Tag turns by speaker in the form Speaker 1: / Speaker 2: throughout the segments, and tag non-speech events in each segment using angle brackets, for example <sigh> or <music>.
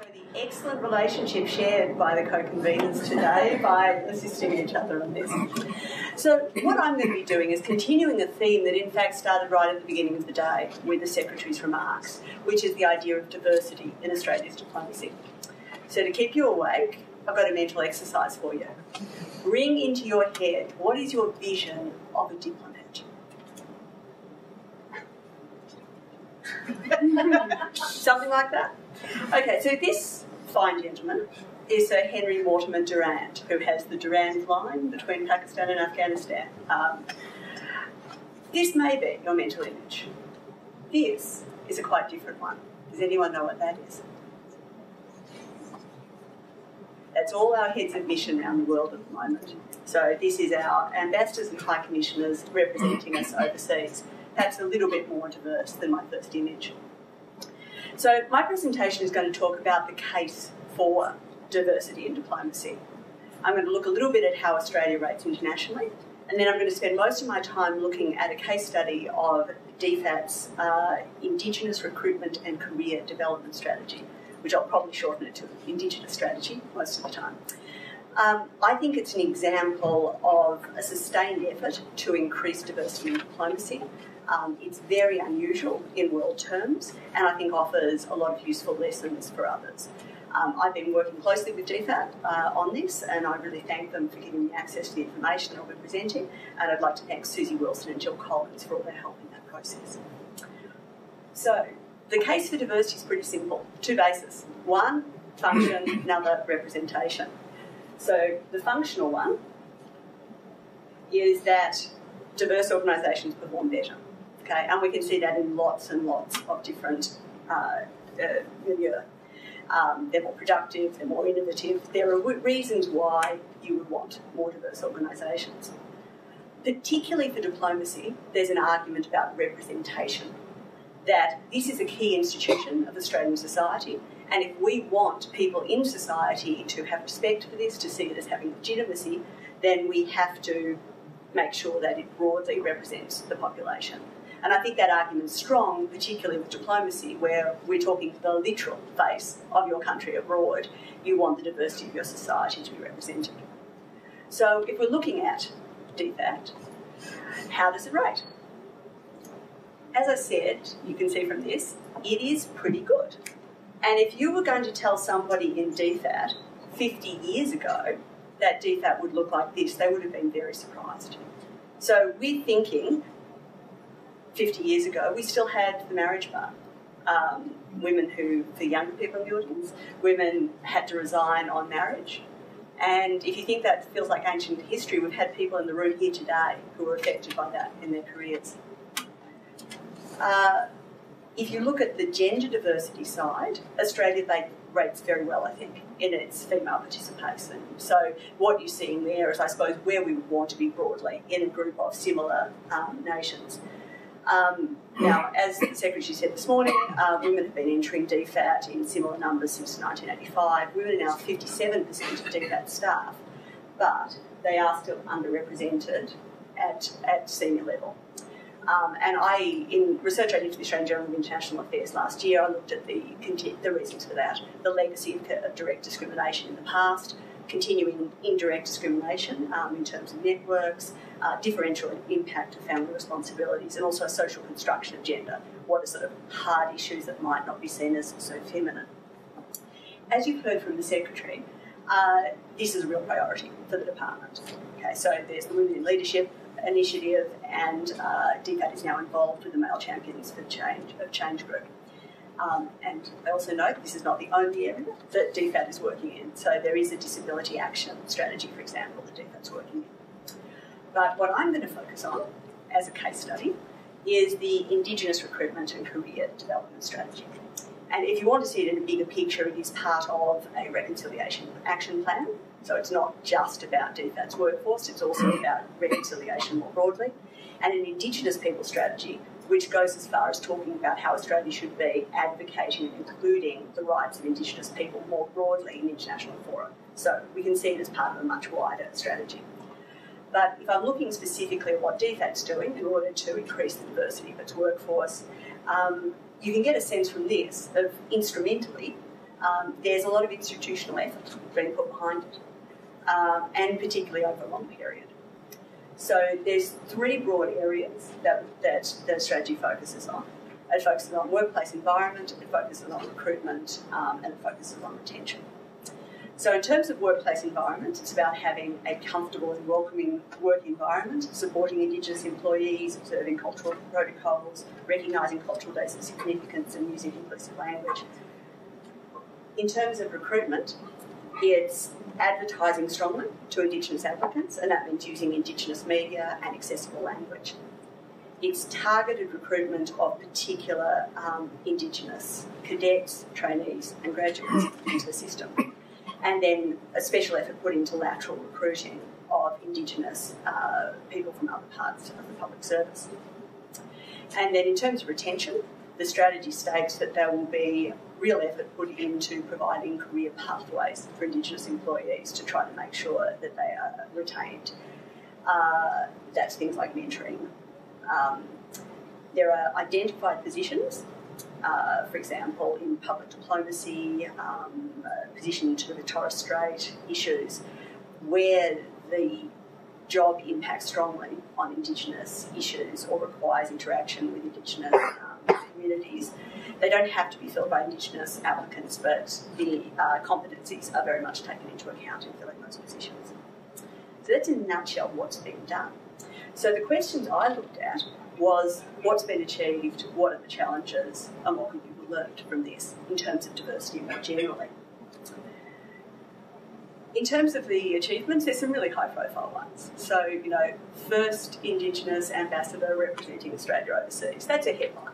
Speaker 1: the excellent relationship shared by the co-conveners today by assisting each other on this. So what I'm going to be doing is continuing a theme that in fact started right at the beginning of the day with the Secretary's remarks, which is the idea of diversity in Australia's diplomacy. So to keep you awake, I've got a mental exercise for you. Bring into your head what is your vision of a diplomat? <laughs> Something like that? Okay, so this fine gentleman is Sir Henry Mortimer Durand, who has the Durand line between Pakistan and Afghanistan. Um, this may be your mental image. This is a quite different one. Does anyone know what that is? That's all our heads of mission around the world at the moment. So this is our ambassadors and high commissioners representing us overseas. That's a little bit more diverse than my first image. So my presentation is going to talk about the case for diversity in diplomacy. I'm going to look a little bit at how Australia rates internationally, and then I'm going to spend most of my time looking at a case study of DFAT's uh, Indigenous Recruitment and Career Development Strategy, which I'll probably shorten it to Indigenous Strategy most of the time. Um, I think it's an example of a sustained effort to increase diversity in diplomacy um, it's very unusual in world terms and I think offers a lot of useful lessons for others. Um, I've been working closely with DFAT uh, on this and I really thank them for giving me access to the information I'll be presenting and I'd like to thank Susie Wilson and Jill Collins for all their help in that process. So, the case for diversity is pretty simple. Two bases. One, function, <coughs> another, representation. So, the functional one is that diverse organisations perform better. Okay, and we can see that in lots and lots of different uh, uh, Um, they're more productive, they're more innovative. There are reasons why you would want more diverse organisations. Particularly for diplomacy, there's an argument about representation. That this is a key institution of Australian society, and if we want people in society to have respect for this, to see it as having legitimacy, then we have to make sure that it broadly represents the population. And I think that argument's strong, particularly with diplomacy, where we're talking the literal face of your country abroad. You want the diversity of your society to be represented. So if we're looking at DFAT, how does it rate? As I said, you can see from this, it is pretty good. And if you were going to tell somebody in DFAT 50 years ago that DFAT would look like this, they would have been very surprised. So we're thinking 50 years ago, we still had the marriage bar. Um, women who, for younger people in the audience, women had to resign on marriage. And if you think that feels like ancient history, we've had people in the room here today who were affected by that in their careers. Uh, if you look at the gender diversity side, Australia rates very well, I think, in its female participation. So what you're seeing there is, I suppose, where we want to be broadly in a group of similar um, nations. Um, now, as the Secretary said this morning, uh, women have been entering DFAT in similar numbers since 1985. Women are now 57% of DFAT staff, but they are still underrepresented at, at senior level. Um, and I, in research I did for the Australian Journal of International Affairs last year, I looked at the, the reasons for that, the legacy of, of direct discrimination in the past, continuing indirect discrimination um, in terms of networks, uh, differential impact of family responsibilities, and also social construction of gender. What are sort of hard issues that might not be seen as so feminine? As you've heard from the Secretary, uh, this is a real priority for the department. Okay, so there's the Women in Leadership initiative, and uh, DFAT is now involved with the Male Champions for Change of Change Group. Um, and I also note this is not the only area that DFAT is working in. So there is a disability action strategy, for example, that DFAT's working in. But what I'm going to focus on as a case study is the Indigenous recruitment and career development strategy. And if you want to see it in a bigger picture, it is part of a reconciliation action plan. So it's not just about DFAT's workforce, it's also about reconciliation more broadly. And an Indigenous people strategy which goes as far as talking about how Australia should be advocating and including the rights of Indigenous people more broadly in international fora. So we can see it as part of a much wider strategy. But if I'm looking specifically at what DFAT's doing in order to increase the diversity of its workforce, um, you can get a sense from this of instrumentally um, there's a lot of institutional effort being put behind it, um, and particularly over a long period. So there's three broad areas that, that the strategy focuses on. It focuses on workplace environment, it focuses on recruitment, um, and it focuses on retention. So, in terms of workplace environment, it's about having a comfortable and welcoming work environment, supporting Indigenous employees, observing cultural protocols, recognising cultural days of significance, and using inclusive language. In terms of recruitment, it's advertising strongly to Indigenous applicants, and that means using Indigenous media and accessible language. It's targeted recruitment of particular um, Indigenous cadets, trainees, and graduates <coughs> into the system and then a special effort put into lateral recruiting of Indigenous uh, people from other parts of the public service. And then in terms of retention, the strategy states that there will be real effort put into providing career pathways for Indigenous employees to try to make sure that they are retained. Uh, that's things like mentoring. Um, there are identified positions uh, for example, in public diplomacy, um, uh, positioning to the Torres Strait issues, where the job impacts strongly on Indigenous issues or requires interaction with Indigenous um, communities. They don't have to be filled by Indigenous applicants, but the uh, competencies are very much taken into account in filling those positions. So that's in a nutshell what's been done. So the questions I looked at was what's been achieved, what are the challenges, and what can be learned from this in terms of diversity more generally. In terms of the achievements, there's some really high profile ones. So, you know, first Indigenous ambassador representing Australia overseas. That's a headline.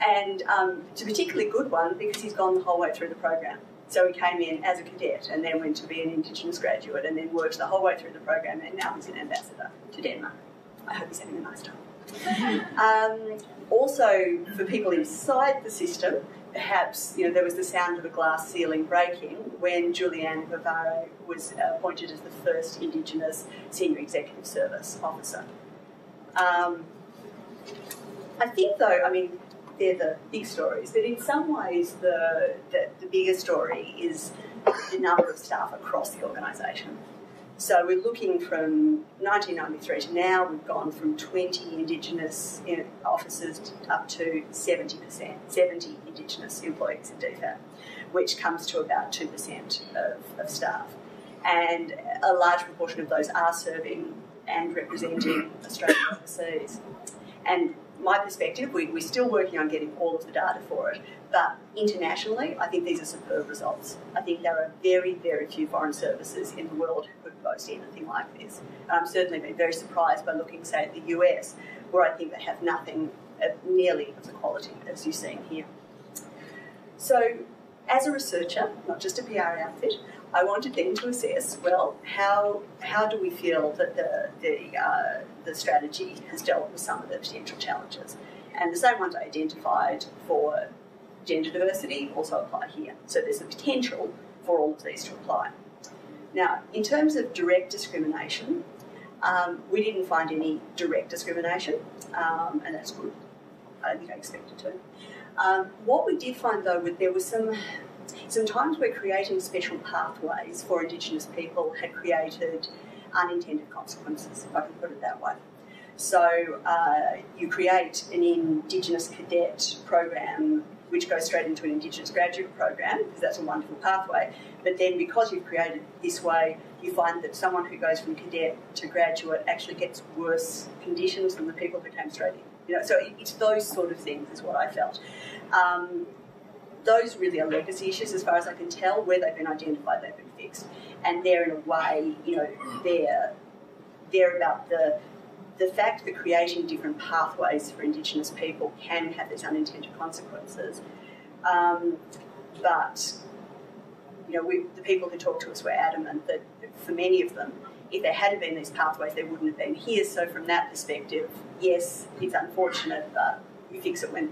Speaker 1: And um, it's a particularly good one because he's gone the whole way through the program. So he came in as a cadet and then went to be an Indigenous graduate and then worked the whole way through the program and now he's an ambassador to Denmark. I hope he's having a nice time. <laughs> Um, also, for people inside the system, perhaps you know there was the sound of a glass ceiling breaking when Julianne Bavaro was appointed as the first Indigenous senior executive service officer. Um, I think, though, I mean, they're the big stories, but in some ways, the, the, the bigger story is the number of staff across the organisation. So we're looking from 1993 to now, we've gone from 20 Indigenous officers up to 70%, 70 Indigenous employees in DFAT, which comes to about 2% of, of staff. And a large proportion of those are serving and representing Australia overseas. And my perspective, we, we're still working on getting all of the data for it, but internationally, I think these are superb results. I think there are very, very few foreign services in the world who could boast anything like this. I'm certainly been very surprised by looking, say, at the US, where I think they have nothing of nearly of the quality as you're seeing here. So, as a researcher, not just a PR outfit, I wanted then to assess well how how do we feel that the the uh, the strategy has dealt with some of the potential challenges, and the same ones I identified for gender diversity also apply here. So there's a potential for all of these to apply. Now, in terms of direct discrimination, um, we didn't find any direct discrimination, um, and that's good. I think I expected to. Um, what we did find though was there was some sometimes we're creating special pathways for Indigenous people had created unintended consequences, if I can put it that way. So uh, you create an Indigenous cadet program which goes straight into an Indigenous graduate program, because that's a wonderful pathway. But then, because you've created this way, you find that someone who goes from cadet to graduate actually gets worse conditions than the people who came straight in. You know, so it's those sort of things, is what I felt. Um, those really are legacy issues, as far as I can tell. Where they've been identified, they've been fixed, and they're in a way, you know, they're they're about the the fact that creating different pathways for Indigenous people can have these unintended consequences. Um, but you know, we, the people who talked to us were adamant that for many of them, if there hadn't been these pathways, they wouldn't have been here. So from that perspective, yes, it's unfortunate, but you fix it when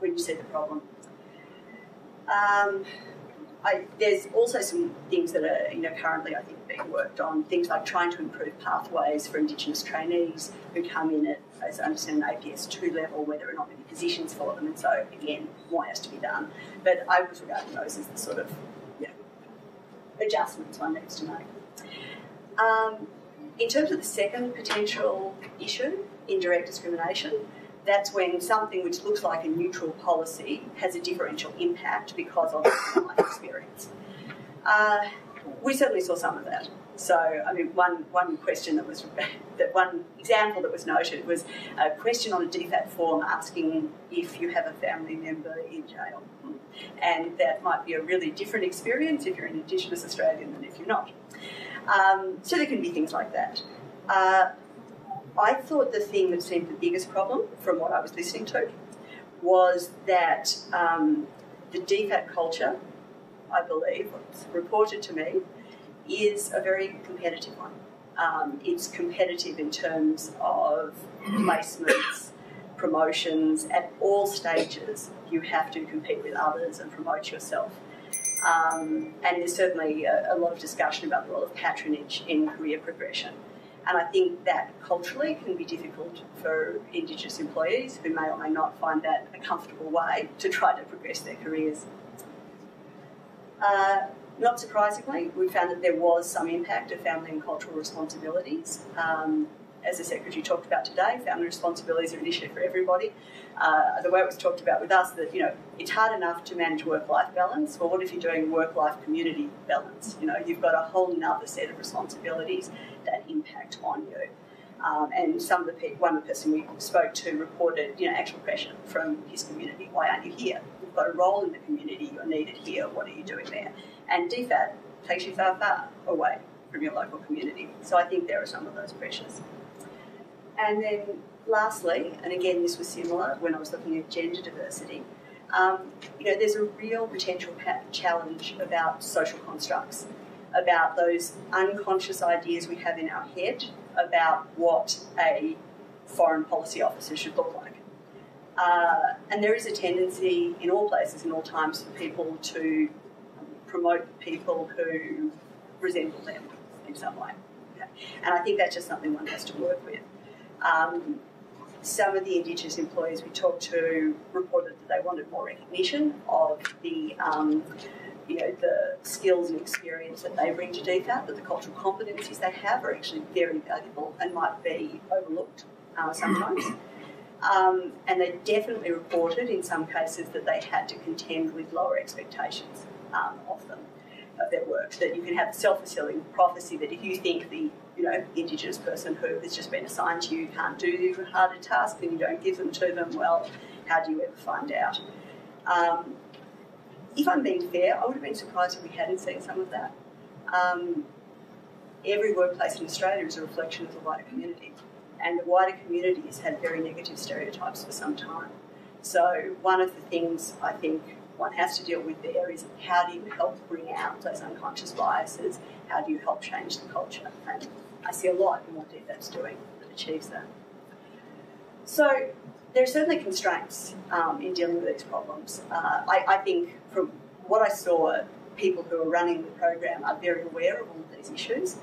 Speaker 1: when you see the problem. Um, I, there's also some things that are, you know, currently I think being worked on. Things like trying to improve pathways for Indigenous trainees who come in at as I understand an APS 2 level where there are not many positions for them, and so, again, more has to be done. But I was regarding those as the sort of adjustments one needs to make. Um, in terms of the second potential issue, indirect discrimination, that's when something which looks like a neutral policy has a differential impact because of life experience. Uh, we certainly saw some of that. So, I mean, one, one question that was, <laughs> that one example that was noted was a question on a DFAT form asking if you have a family member in jail. And that might be a really different experience if you're an Indigenous Australian than if you're not. Um, so there can be things like that. Uh, I thought the thing that seemed the biggest problem from what I was listening to was that um, the DFAT culture, I believe, reported to me, is a very competitive one. Um, it's competitive in terms of placements, promotions, at all stages. You have to compete with others and promote yourself. Um, and there's certainly a, a, lot of discussion about the role of patronage in career progression. And I think that culturally can be difficult for Indigenous employees who may or may not find that a comfortable way to try to progress their careers. Uh, not surprisingly, we found that there was some impact of family and cultural responsibilities. Um, as the Secretary talked about today, family responsibilities are an issue for everybody. Uh, the way it was talked about with us, that you know, it's hard enough to manage work-life balance. Well, what if you're doing work-life community balance? You know, you've got a whole other set of responsibilities that impact on you. Um, and some of the people, one of the person we spoke to reported, you know, actual pressure from his community. Why aren't you here? You've got a role in the community. You're needed here. What are you doing there? And DFAT takes you far, far away from your local community. So I think there are some of those pressures. And then lastly, and again this was similar when I was looking at gender diversity, um, you know, there's a real potential challenge about social constructs, about those unconscious ideas we have in our head about what a foreign policy officer should look like. Uh, and there is a tendency in all places, in all times, for people to promote people who resemble them in some way. Okay. And I think that's just something one has to work with. Um, some of the Indigenous employees we talked to reported that they wanted more recognition of the, um, you know, the skills and experience that they bring to DFAT, that the cultural competencies they have are actually very valuable and might be overlooked uh, sometimes. <coughs> Um, and they definitely reported in some cases that they had to contend with lower expectations um, of them, of their work. That you can have a self-fulfilling prophecy that if you think the you know, Indigenous person who has just been assigned to you can't do the harder task and you don't give them to them, well, how do you ever find out? Um, if I'm being fair, I would have been surprised if we hadn't seen some of that. Um, every workplace in Australia is a reflection of the wider community, and the wider community has had very negative stereotypes for some time. So, one of the things I think one has to deal with there is how do you help bring out those unconscious biases? How do you help change the culture? And I see a lot in what DFAT's doing that achieves that. So there are certainly constraints um, in dealing with these problems. Uh, I, I, think from what I saw, people who are running the program are very aware of all of these issues.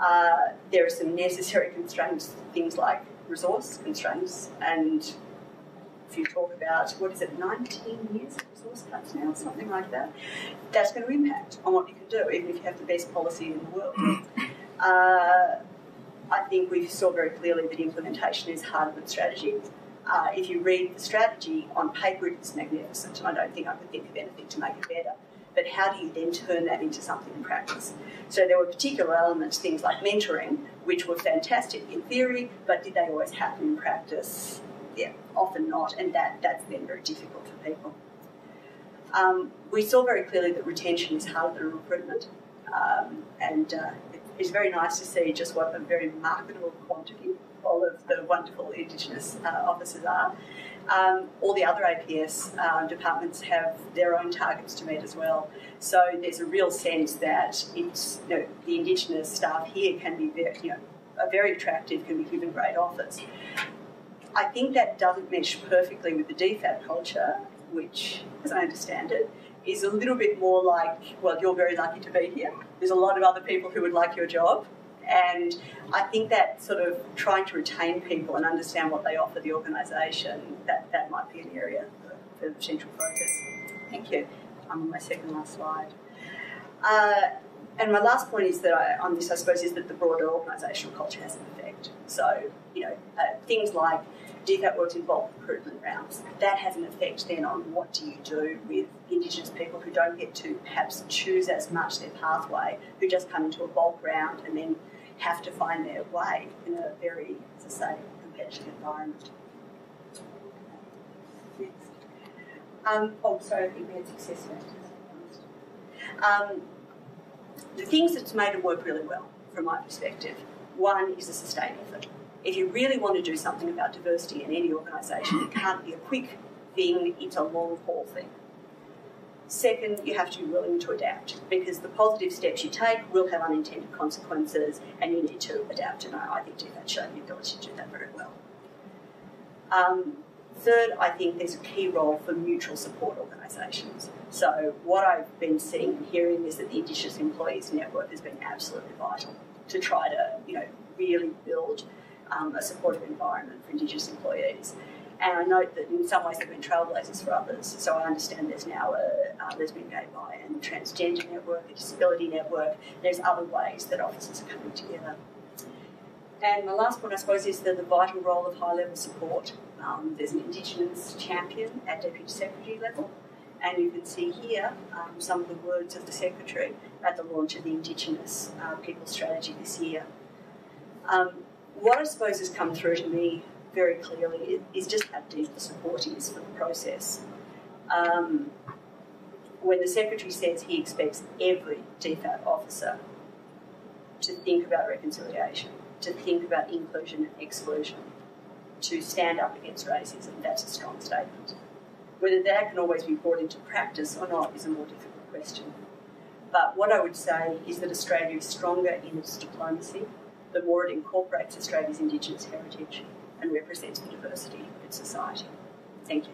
Speaker 1: Uh, there are some necessary constraints, things like resource constraints and if you talk about, what is it, 19 years of resource cuts now, something like that, that's going to impact on what you can do, even if you have the best policy in the world. Uh, I think we saw very clearly that implementation is harder than strategy. Uh, if you read the strategy on paper, it's magnificent, and I don't think I could think of anything to make it better. But how do you then turn that into something in practice? So there were particular elements, things like mentoring, which were fantastic in theory, but did they always happen in practice? yeah, often not, and that, that's then very difficult for people. Um, we saw very clearly that retention is harder than recruitment, um, and uh, it's very nice to see just what a very marketable quantity all of the wonderful Indigenous uh, officers are. Um, all the other APS uh, departments have their own targets to meet as well. So there's a real sense that you know, the Indigenous staff here can be very, you know, very attractive, can be given great offers. I think that doesn't mesh perfectly with the DFAT culture, which, as I understand it, is a little bit more like, well, you're very lucky to be here. There's a lot of other people who would like your job, And I think that sort of trying to retain people and understand what they offer the organisation, that, that might be an area for, potential focus. Thank you. I'm on my second last slide. Uh, and my last point is that I, on this, I suppose, is that the broader organisational culture has an effect. So, you know, uh, things like DFAT works in bulk recruitment rounds. That has an effect then on what do you do with Indigenous people who don't get to perhaps choose as much their pathway, who just come into a bulk round and then have to find their way in a very, as I say, competitive environment. Um, oh, sorry, I think we had success factors. Um, the things that's made it work really well, from my perspective, one is a sustained effort if you really want to do something about diversity in any organisation, it can't be a quick thing, it's a long haul thing. Second, you have to be willing to adapt because the positive steps you take will have unintended consequences and you need to adapt. And I, I think DFAT's shown the ability to do that very well. Um, third, I think there's a key role for mutual support organisations. So, what I've been seeing and hearing is that the Indigenous Employees Network has been absolutely vital to try to, you know, really build um, a supportive environment for Indigenous employees. And I note that in some ways they've been trailblazers for others. So I understand there's now a uh, lesbian, gay, bi, and transgender network, a disability network. There's other ways that officers are coming together. And my last point, I suppose, is the, the vital role of high level support. Um, there's an Indigenous champion at Deputy Secretary level, and you can see here um, some of the words of the Secretary at the launch of the Indigenous uh, People Strategy this year. Um, what I suppose has come through to me very clearly is just how deep the support is for the process. Um, when the Secretary says he expects every DFAT officer to think about reconciliation, to think about inclusion and exclusion, to stand up against racism, that's a strong statement. Whether that can always be brought into practice or not is a more difficult question. But what I would say is that Australia is stronger in its diplomacy the more it incorporates Australia's Indigenous heritage and represents the diversity of its society. Thank you.